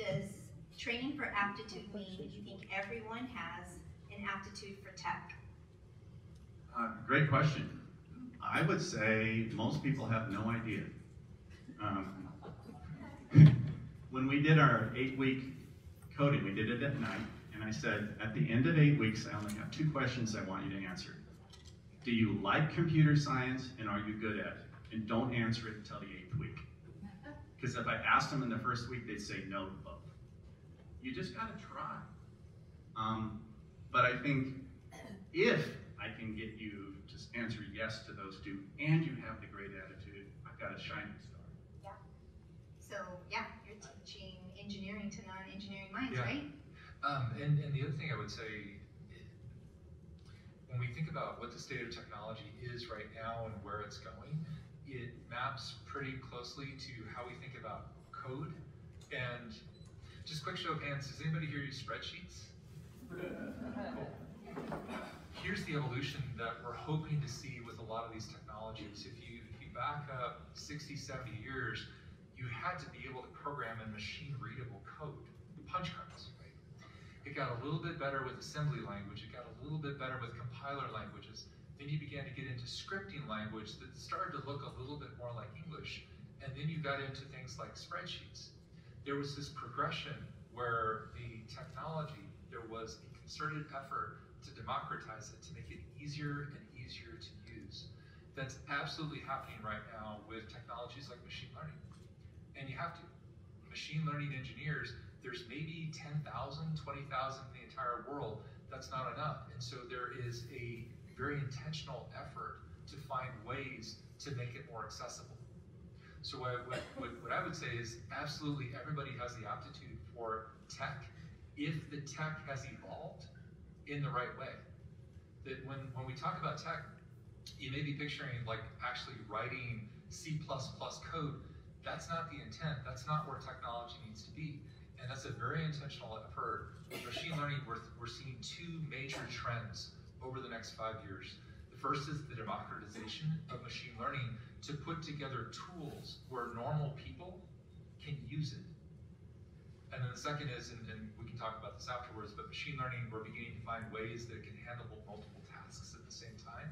does training for aptitude mean you think everyone has an aptitude for tech? Uh, great question. I would say most people have no idea. Um, when we did our eight-week coding, we did it at night, and I said, at the end of eight weeks, I only have two questions I want you to answer. Do you like computer science, and are you good at it? And don't answer it until the eighth week. Because if I asked them in the first week, they'd say no to both. You just gotta try. Um, but I think if I can get you to answer yes to those two, and you have the great attitude, I've got a shining star. Yeah. So, yeah, you're teaching engineering to non-engineering minds, Yeah. right? Um, and, and the other thing I would say, when we think about what the state of technology is right now and where it's going, it maps pretty closely to how we think about code. And just quick show of hands, does anybody here use spreadsheets? Cool. Here's the evolution that we're hoping to see with a lot of these technologies. If you, if you back up 60, 70 years, you had to be able to program in machine readable code, punch cards, right? It got a little bit better with assembly language, it got a little bit better with compiler languages. Then you began to get into scripting language that started to look a little bit more like English. And then you got into things like spreadsheets. There was this progression where the technology, there was a concerted effort to democratize it, to make it easier and easier to use. That's absolutely happening right now with technologies like machine learning. And you have to. Machine learning engineers, there's maybe 10,000, 20,000 in the entire world. That's not enough. And so there is a very intentional effort to find ways to make it more accessible. So what, what, what, what I would say is absolutely everybody has the aptitude for tech if the tech has evolved in the right way. That when, when we talk about tech, you may be picturing like actually writing C++ code. That's not the intent. That's not where technology needs to be. And that's a very intentional effort. With machine learning, we're, we're seeing next five years. The first is the democratization of machine learning to put together tools where normal people can use it. And then the second is, and, and we can talk about this afterwards, but machine learning, we're beginning to find ways that it can handle multiple tasks at the same time.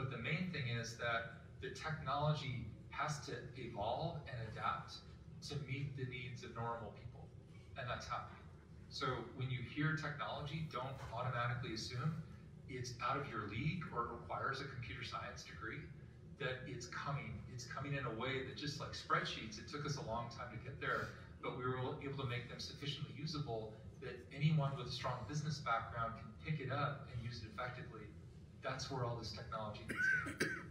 But the main thing is that the technology has to evolve and adapt to meet the needs of normal people. And that's happening. So when you hear technology, don't automatically assume it's out of your league or requires a computer science degree, that it's coming. It's coming in a way that just like spreadsheets, it took us a long time to get there, but we were able to make them sufficiently usable that anyone with a strong business background can pick it up and use it effectively. That's where all this technology needs to go.